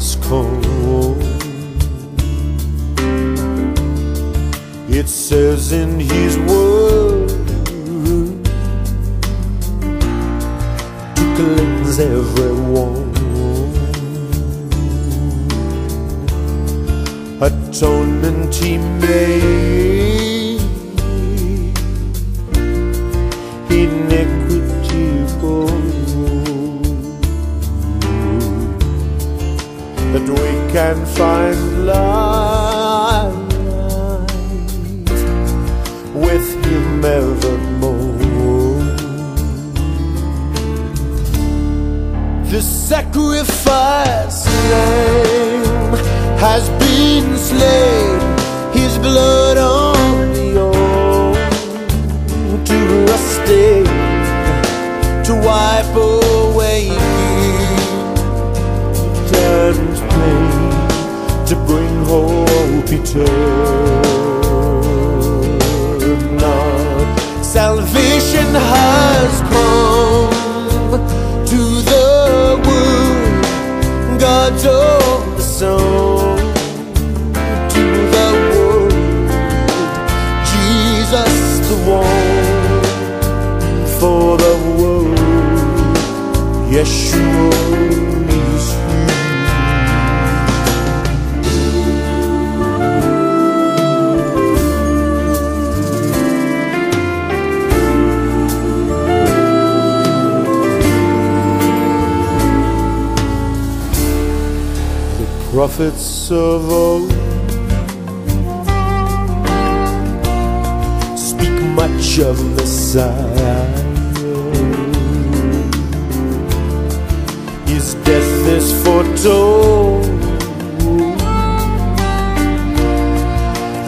Has come. It says in His word to cleanse everyone. Atonement He made, can find life with Him evermore. The sacrifice lamb has been slain, His blood on the altar to stain, to wipe away eternal. Salvation has come to the world, God's own Son. To the world, Jesus the one for the world. Yeshua prophets of old speak much of Messiah. His death is foretold.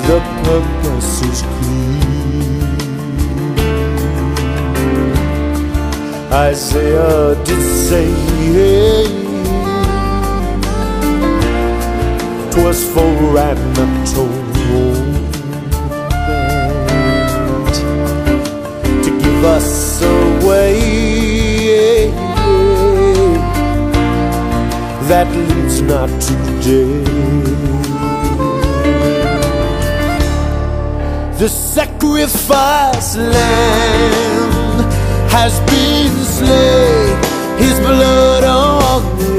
The purpose is clear. Isaiah did say, "Twas for an atonement to give us a way that leads not to death." The sacrifice lamb has been slain, his blood on the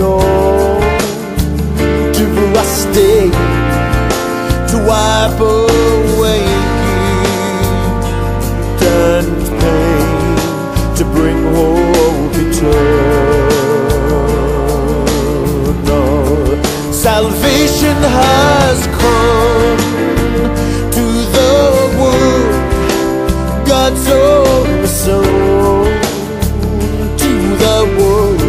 Salvation has come to the world, God's own Son to the world,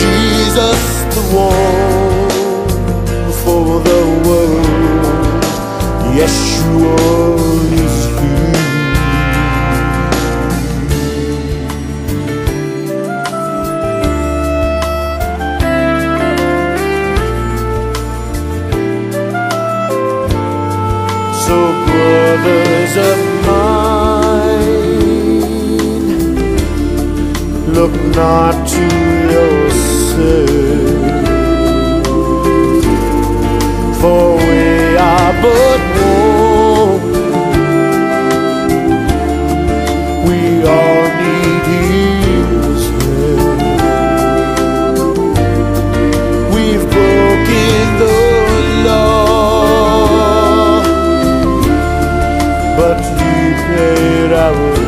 Jesus the one for the world, Yeshua brothers of mine, look not to yourself, for we are but He paid our